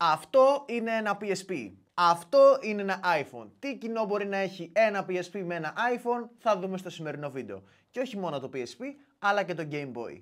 Αυτό είναι ένα PSP. Αυτό είναι ένα iPhone. Τι κοινό μπορεί να έχει ένα PSP με ένα iPhone θα δούμε στο σημερινό βίντεο. Και όχι μόνο το PSP, αλλά και το Game Boy.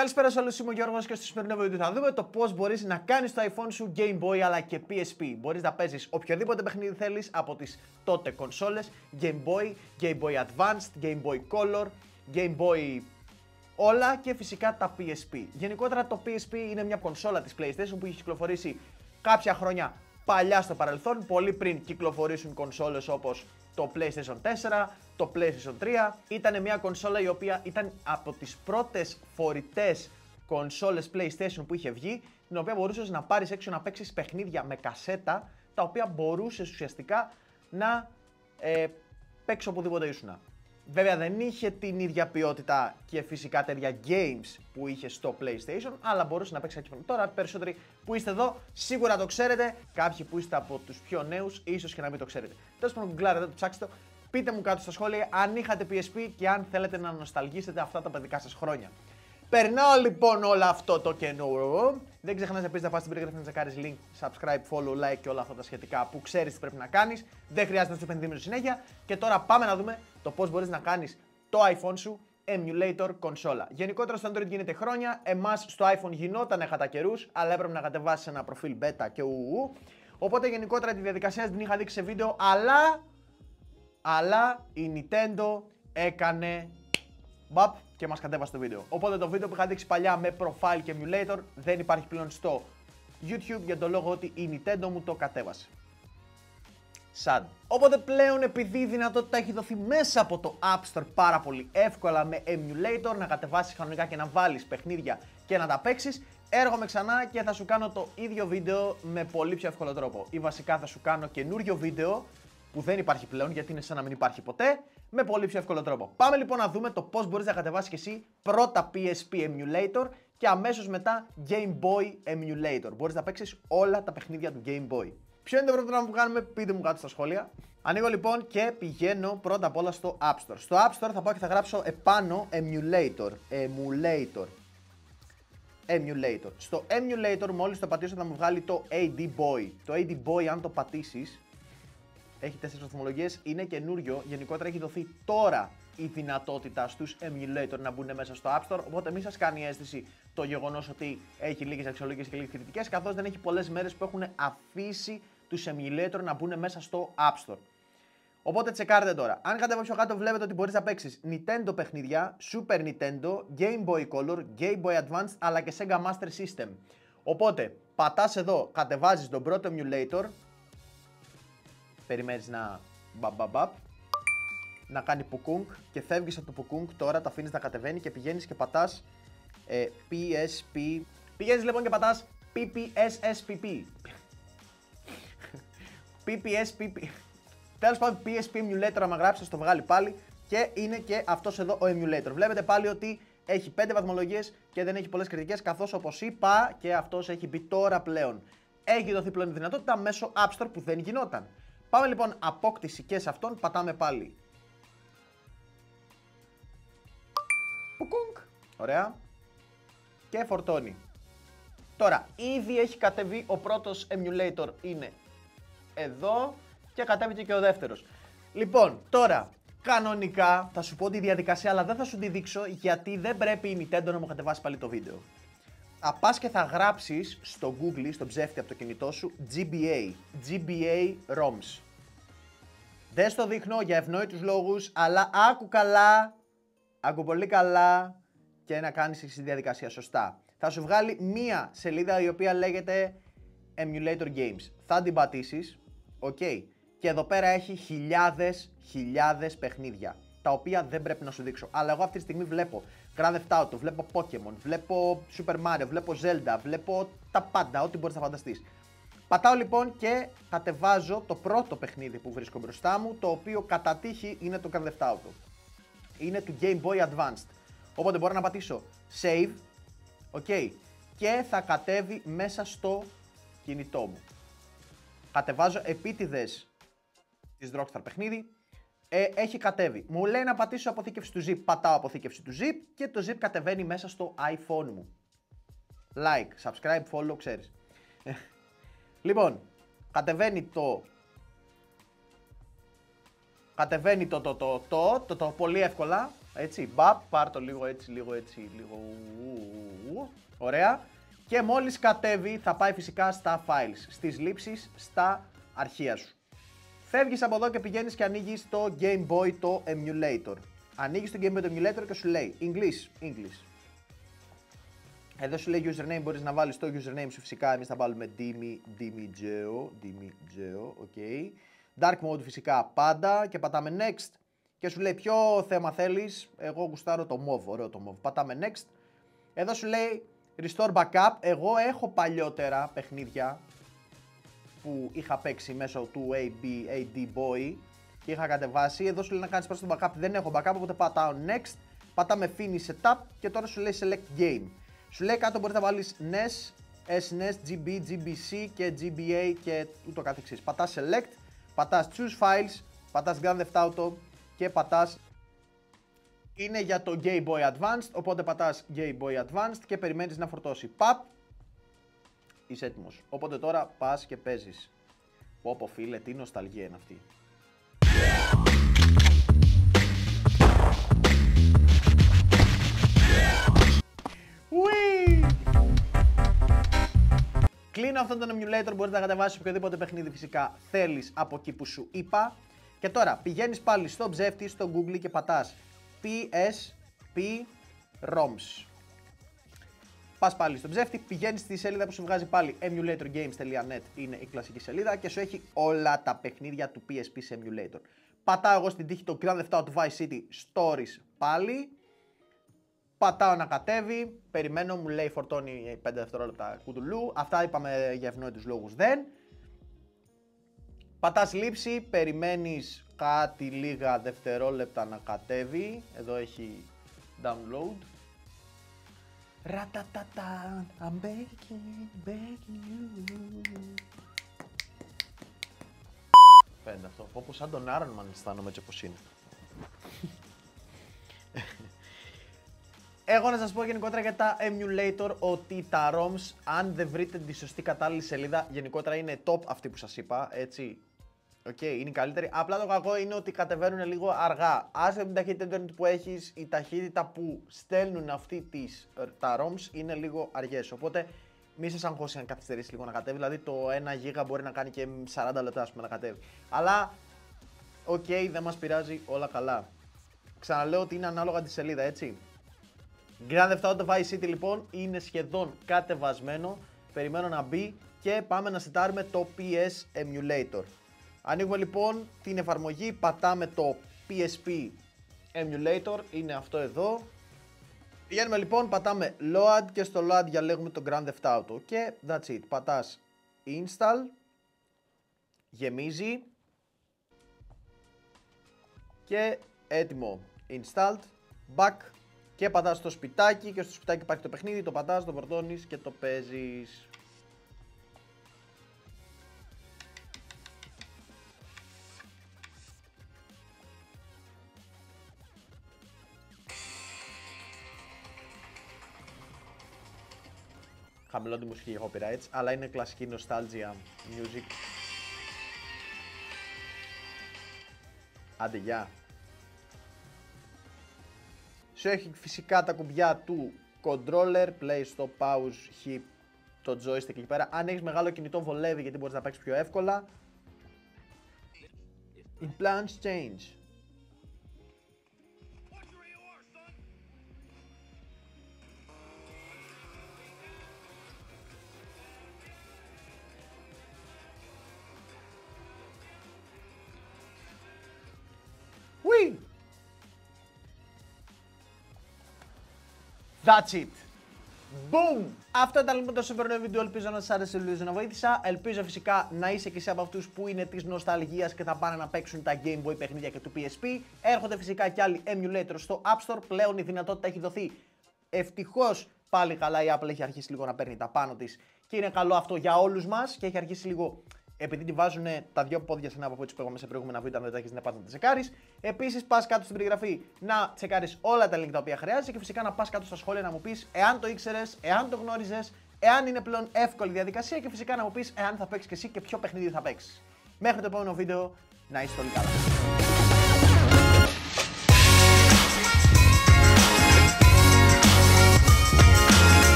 Καλησπέρα σε όλους, είμαι ο Γιώργος και στο σημερινό βίντεο θα δούμε το πώς μπορείς να κάνεις το iPhone σου Game Boy αλλά και PSP. Μπορείς να παίζεις οποιοδήποτε παιχνίδι θέλεις από τις τότε κονσόλες Game Boy, Game Boy Advanced, Game Boy Color, Game Boy όλα και φυσικά τα PSP. Γενικότερα το PSP είναι μια κονσόλα της PlayStation που έχει κυκλοφορήσει κάποια χρόνια παλιά στο παρελθόν, πολύ πριν κυκλοφορήσουν κονσόλες όπως το PlayStation 4, το PlayStation 3. Ήταν μια κονσόλα η οποία ήταν από τις πρώτες φορητές κονσόλες PlayStation που είχε βγει, την οποία μπορούσες να πάρεις έξω να παίξεις παιχνίδια με κασέτα, τα οποία μπορούσες ουσιαστικά να ε, παίξεις οπουδήποτε ήσουν. Βέβαια δεν είχε την ίδια ποιότητα και φυσικά τέτοια games που είχε στο PlayStation, αλλά μπορούσε να παίξει εκεί Τώρα περισσότεροι που είστε εδώ σίγουρα το ξέρετε, κάποιοι που είστε από τους πιο νέους ίσως και να μην το ξέρετε. Τέλος πάντων, γκουγκλάρετε το, ψάξτε το. Πείτε μου κάτω στα σχόλια αν είχατε PSP και αν θέλετε να νοσταλγήσετε αυτά τα παιδικά σας χρόνια. Περνάω λοιπόν όλο αυτό το καινούριο. Δεν ξεχνάς επίσης να πας στην περιγραφή να κάνει link, subscribe, follow, like και όλα αυτά τα σχετικά που ξέρεις τι πρέπει να κάνεις. Δεν χρειάζεται να σου επενδύουμε συνέχεια. Και τώρα πάμε να δούμε το πώς μπορείς να κάνεις το iPhone σου emulator κονσόλα. Γενικότερα στο Android γίνεται χρόνια. Εμάς στο iPhone γινόταν κατά καιρούς, αλλά έπρεπε να κατεβάσεις ένα προφίλ beta και ου. Οπότε γενικότερα τη διαδικασία την είχα δείξει σε βίντεο, αλλά. Αλλά η Nintendo έκανε. Μπαπ, και μας κατέβασε το βίντεο. Οπότε το βίντεο που είχα δείξει παλιά με profile και emulator δεν υπάρχει πλέον στο YouTube για τον λόγο ότι η Nintendo μου το κατέβασε. Σαν. Οπότε πλέον επειδή η δυνατότητα έχει δοθεί μέσα από το App Store πάρα πολύ εύκολα με emulator να κατεβάσεις κανονικά και να βάλεις παιχνίδια και να τα παίξεις, έρχομαι ξανά και θα σου κάνω το ίδιο βίντεο με πολύ πιο εύκολο τρόπο. Ή βασικά θα σου κάνω καινούριο βίντεο που δεν υπάρχει πλέον γιατί είναι σαν να μην υπάρχει ποτέ, με πολύ πιο εύκολο τρόπο. Πάμε λοιπόν να δούμε το πώς μπορείς να κατεβάσεις και εσύ πρώτα PSP Emulator και αμέσως μετά Game Boy Emulator. Μπορείς να παίξεις όλα τα παιχνίδια του Game Boy. Ποιο είναι το πρώτο πράγμα που κάνουμε, πείτε μου κάτω στα σχόλια. Ανοίγω λοιπόν και πηγαίνω πρώτα απ' όλα στο App Store. Στο App Store θα πάω και θα γράψω επάνω Emulator. Emulator. Emulator. Στο Emulator μόλις το πατήσω θα μου βγάλει το AD Boy. Το AD Boy αν το πατήσεις έχει τέσσερις βαθμολογίες, είναι καινούριο. Γενικότερα έχει δοθεί τώρα η δυνατότητα στους emulator να μπουν μέσα στο App Store. Οπότε μην σας κάνει αίσθηση το γεγονός ότι έχει λίγες αξιολογίες και λίγες κριτικές, καθώς δεν έχει πολλές μέρες που έχουν αφήσει τους emulator να μπουν μέσα στο App Store. Οπότε τσεκάρετε τώρα. Αν κατέβω πιο κάτω, βλέπετε ότι μπορείς να παίξεις Nintendo παιχνίδια, Super Nintendo, Game Boy Color, Game Boy Advance αλλά και Sega Master System. Οπότε πατάς εδώ, κατεβάζεις τον πρώτο emulator, περιμένεις να μπαμπαμπαπ, να κάνει πουκούγκ και φεύγεις από το πουκούγκ τώρα, τα αφήνεις να κατεβαίνει και πηγαίνεις και πατάς ε, PSP. Πηγαίνεις λοιπόν και πατάς PPSSPP. PPSPP. Τέλος πάντων PSP emulator άμα γράψεις το βγάλει πάλι και είναι και αυτός εδώ ο emulator. Βλέπετε πάλι ότι έχει 5 βαθμολογίες και δεν έχει πολλές κριτικές καθώς όπως είπα και αυτός έχει μπει τώρα πλέον. Έχει δοθεί πλέον δυνατότητα μέσω App Store που δεν γινόταν. Πάμε λοιπόν απόκτηση και σε αυτόν, πατάμε πάλι. Πουκούγκ. Ωραία. Και φορτώνει. Τώρα, ήδη έχει κατεβεί ο πρώτος emulator, είναι εδώ και κατέβηκε και ο δεύτερος. Λοιπόν, τώρα, κανονικά θα σου πω τη διαδικασία, αλλά δεν θα σου τη δείξω γιατί δεν πρέπει η Nintendo να μου κατεβάσει πάλι το βίντεο θα πας και θα γράψεις στο Google, στο ψεύτη από το κινητό σου, GBA, GBA ROMs. Δεν στο δείχνω για ευνόητους λόγους, αλλά άκου καλά, άκου πολύ καλά και να κάνεις τη διαδικασία σωστά. Θα σου βγάλει μία σελίδα η οποία λέγεται Emulator Games. Θα την πατήσεις, ok. Και εδώ πέρα έχει χιλιάδες, χιλιάδες παιχνίδια, τα οποία δεν πρέπει να σου δείξω. Αλλά εγώ αυτή τη στιγμή βλέπω Grand Theft Auto, βλέπω Pokemon, βλέπω Super Mario, βλέπω Zelda, βλέπω τα πάντα, ό,τι μπορείς να φανταστείς. Πατάω λοιπόν και κατεβάζω το πρώτο παιχνίδι που βρίσκω μπροστά μου, το οποίο κατά τύχη είναι το Grand Theft Auto. Είναι του Game Boy Advanced. Οπότε μπορώ να πατήσω Save, ok, και θα κατέβει μέσα στο κινητό μου. κατεβάζω επίτηδες της Rockstar παιχνίδι. Ε, έχει κατέβει. Μου λέει να πατήσω αποθήκευση του zip. Πατάω αποθήκευση του zip και το zip κατεβαίνει μέσα στο iPhone μου. Like, subscribe, follow, ξέρεις. λοιπόν, κατεβαίνει το... Κατεβαίνει το το το το, το, το, πολύ εύκολα. Έτσι, μπαπ, πάρ το λίγο έτσι, λίγο έτσι, λίγο... Ωραία. Και μόλις κατέβει θα πάει φυσικά στα files, στις λήψεις, στα αρχεία σου. Φεύγεις από εδώ και πηγαίνεις και ανοίγεις το Game Boy το emulator. Ανοίγεις το Game Boy το emulator και σου λέει English, English. Εδώ σου λέει username, μπορείς να βάλεις το username σου φυσικά, εμείς θα βάλουμε Dimi, Dimi Geo, Dimi Geo, ok. Dark mode φυσικά πάντα και πατάμε next και σου λέει ποιο θέμα θέλεις, εγώ γουστάρω το move, ωραίο το move, πατάμε next. Εδώ σου λέει restore backup, εγώ έχω παλιότερα παιχνίδια που είχα παίξει μέσω του AB, AD Boy και είχα κατεβάσει, εδώ σου λέει να κάνεις προς το backup, δεν έχω backup οπότε πατάω next, πατάμε finish setup και τώρα σου λέει select game. Σου λέει κάτω μπορείς να βάλεις NES, SNES, GB, GBC και GBA και ούτω καθεξής. Πατάς select, πατάς choose files, πατάς Grand Theft Auto και πατάς είναι για το Game Boy Advanced, οπότε πατάς Game Boy Advanced και περιμένεις να φορτώσει. Παπ, είσαι έτοιμος. Οπότε τώρα πας και παίζεις. Πω πω φίλε, τι νοσταλγία είναι αυτή. Κλείνω αυτόν τον emulator, μπορείς να κατεβάσεις οποιοδήποτε παιχνίδι φυσικά θέλεις από εκεί που σου είπα. Και τώρα πηγαίνεις πάλι στο ψεύτη, στο Google και πατάς PSP ROMs. Πας πάλι στο ψεύτη, πηγαίνεις στη σελίδα που σου βγάζει πάλι emulatorgames.net είναι η κλασική σελίδα και σου έχει όλα τα παιχνίδια του PSP σε emulator. Πατάω εγώ στην τύχη το Grand Theft Auto Vice City Stories πάλι Πατάω να κατέβει, περιμένω, μου λέει φορτώνει 5 δευτερόλεπτα κουτουλού. Αυτά είπαμε για ευνόητους λόγους δεν. Πατάς λήψη, περιμένεις κάτι λίγα δευτερόλεπτα να κατέβει. Εδώ έχει download. Ρατατατά, I'm begging, begging you. Φαίνεται αυτό, όπως σαν τον Άρον Μαν αισθάνομαι έτσι όπως είναι. Εγώ να σας πω γενικότερα για τα emulator ότι τα ROMs, αν δεν βρείτε τη σωστή κατάλληλη σελίδα, γενικότερα είναι top αυτή που σας είπα, έτσι. OK, okay, είναι η καλύτερη. Απλά το κακό είναι ότι κατεβαίνουν λίγο αργά. Άσε την ταχύτητα internet που έχεις, η ταχύτητα που στέλνουν αυτή τις, τα ROMs είναι λίγο αργές. Οπότε μη σας αγχώσει αν καθυστερήσει λίγο να κατέβει. Δηλαδή το 1 GB μπορεί να κάνει και 40 λεπτά πούμε, να κατέβει. Αλλά, OK, okay, δεν μας πειράζει όλα καλά. Ξαναλέω ότι είναι ανάλογα τη σελίδα, έτσι. Grand Theft Auto Vice City λοιπόν είναι σχεδόν κατεβασμένο. Περιμένω να μπει και πάμε να σετάρουμε το PS Emulator. Ανοίγουμε λοιπόν την εφαρμογή, πατάμε το PSP Emulator, είναι αυτό εδώ. Πηγαίνουμε λοιπόν, πατάμε Load και στο Load διαλέγουμε το Grand Theft Auto και that's it. Πατάς Install, γεμίζει και έτοιμο. Installed, back και πατάς στο σπιτάκι και στο σπιτάκι υπάρχει το παιχνίδι, το πατάς, το φορτώνεις και το παίζεις. Χαμηλό τη μουσική για copyrights, αλλά είναι κλασική nostalgia music. Άντε, γεια. Σου έχει φυσικά τα κουμπιά του controller, play, stop, pause, hip, το joystick εκεί πέρα. Αν έχεις μεγάλο κινητό βολεύει γιατί μπορείς να παίξεις πιο εύκολα. Implants change. That's it. Boom! Αυτό ήταν λοιπόν το super βίντεο. Ελπίζω να σας άρεσε, ελπίζω να βοήθησα. Ελπίζω φυσικά να είσαι και εσύ από αυτούς που είναι της νοσταλγίας και θα πάνε να παίξουν τα Game Boy παιχνίδια και του PSP. Έρχονται φυσικά και άλλοι emulator στο App Store. Πλέον η δυνατότητα έχει δοθεί. Ευτυχώς πάλι καλά η Apple έχει αρχίσει λίγο να παίρνει τα πάνω της και είναι καλό αυτό για όλους μας και έχει αρχίσει λίγο επειδή τη βάζουν τα δύο πόδια σε ένα από έτσι που σε προηγούμενα βίντεο, αν δεν τα έχεις να πα να τα τσεκάρεις. Επίσης, πας κάτω στην περιγραφή να τσεκάρεις όλα τα link τα οποία χρειάζεσαι και φυσικά να πας κάτω στα σχόλια να μου πεις εάν το ήξερες, εάν το γνώριζες, εάν είναι πλέον εύκολη διαδικασία και φυσικά να μου πεις εάν θα παίξεις και εσύ και ποιο παιχνίδι θα παίξεις. Μέχρι το επόμενο βίντεο, να είστε όλοι καλά.